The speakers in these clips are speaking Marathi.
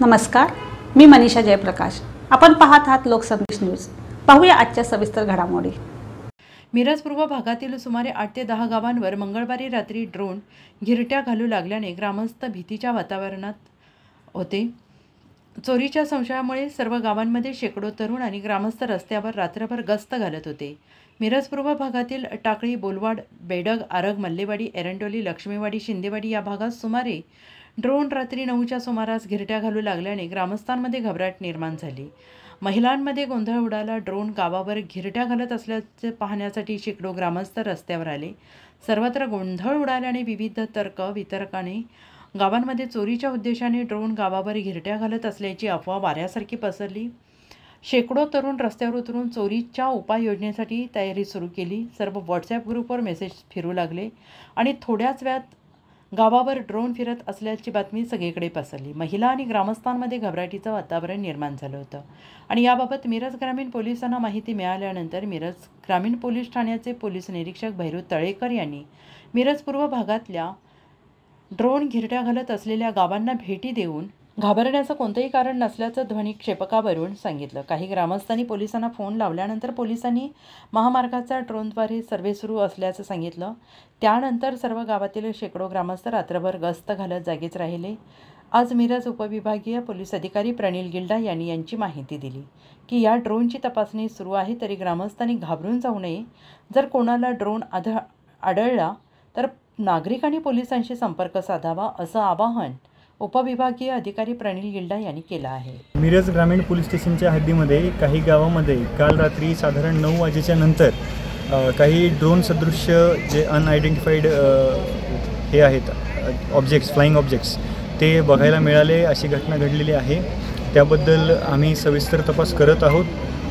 नमस्कार मी मनीषा जयप्रकाश. आपण पाहत आहात लोकसंदेश न्यूज. पाहूया आजच्या सविस्तर घडामोडी. मिरज पूर्व भागातील सुमारे आठ ते दहा गावांवर मंगळवारी रात्री ड्रोन घिरट्या घालू लागल्याने ग्रामस्थ भीतीच्या वातावरणात होते. चोरीच्या संशयामुळे सर्व गावांमध्ये शेकडो तरुण आणि ग्रामस्थ रस्त्यावर रात्रभर गस्त घालत होते. मिरज पूर्व भागातील टाकळी बोलवाड बेडग आरग मल्लेवाडी एरंडोली लक्ष्मीवाडी शिंदेवाडी या भागात सुमारे ड्रोन रात्री नऊच्या सुमारास घिरट्या घालू लागल्याने ग्रामस्थांमध्ये घबराट निर्माण झाली. महिलांमध्ये गोंधळ उडाला ड्रोन गावावर घिरट्या घालत असल्याचे पाहण्यासाठी शेकडो ग्रामस्थ रस्त्यावर आले. सर्वत्र गोंधळ उडाल्याने विविध तर्क वितर्काने गावांमध्ये चोरीच्या उद्देशाने ड्रोन गावावर घिरट्या घालत असल्याची अफवा वाऱ्यासारखी पसरली. शेकडो तरुण रस्त्यावर उतरून चोरीच्या उपाययोजनेसाठी तयारी सुरू केली. सर्व व्हॉट्सॲप ग्रुपवर मेसेज फिरू लागले आणि थोड्याच वेळात गावावर ड्रोन फिरत असल्याची बातमी सगळीकडे पसरली. महिला आणि ग्रामस्थांमध्ये घबराटीचं वातावरण निर्माण झालं होतं. आणि याबाबत मिरज ग्रामीण पोलिसांना माहिती मिळाल्यानंतर मिरज ग्रामीण पोलीस ठाण्याचे पोलीस निरीक्षक भैरू तळेकर यांनी मिरज पूर्व भागातल्या ड्रोन घिरट्या घालत असलेल्या गावांना भेटी देऊन घाबरण्याचं कोणतंही कारण नसल्याचं ध्वनी क्षेपकावरून सांगितलं. काही ग्रामस्थांनी पोलिसांना फोन लावल्यानंतर पोलिसांनी महामार्गाचा ड्रोनद्वारे सर्वे सुरू असल्याचं सांगितलं. त्यानंतर सर्व गावातील शेकडो ग्रामस्थ रात्रभर गस्त घालत जागीच राहिले. आज मिरज उपविभागीय पोलीस अधिकारी प्रणील गिल्डा यांनी यांची माहिती दिली की या ड्रोनची तपासणी सुरू आहे तरी ग्रामस्थांनी घाबरून जाऊ नये. जर कोणाला ड्रोन आढ आढळला तर नागरिकांनी पोलिसांशी संपर्क साधावा असं आवाहन उपविभागीय अधिकारी प्रणील गिल्डा यांनी केला आहे. मिरज ग्रामीण पोलीस स्टेशनच्या हद्दीमध्ये काही गावामध्ये काल रात्री साधारण नऊ वाजेच्या नंतर काही ड्रोन सदृश्य जे अनआयडेंटिफाईड हे आहेत ऑब्जेक्ट्स फ्लाईंग ऑब्जेक्ट्स ते बघायला मिळाले अशी घटना घडलेली आहे. त्याबद्दल आम्ही सविस्तर तपास करत आहोत.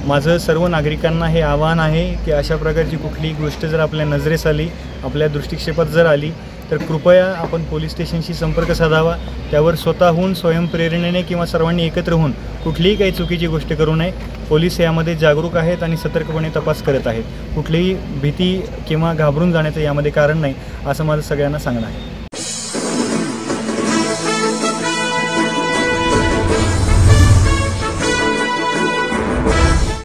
माझं सर्व नागरिकांना हे आवाहन आहे की अशा प्रकारची कुठलीही गोष्ट जर आपल्या नजरेस आली आपल्या दृष्टिक्षेपात जर आली तर कृपया आपण पोलीस स्टेशनशी संपर्क साधावा. त्यावर स्वतःहून स्वयंप्रेरणेने किंवा सर्वांनी एकत्र होऊन कुठलीही काही चुकीची गोष्ट करू नये. पोलीस यामध्ये जागरूक आहेत आणि सतर्कपणे तपास करत आहेत. कुठलीही भीती किंवा घाबरून जाण्याचं यामध्ये कारण नाही असं माझं सगळ्यांना सांगणं आहे.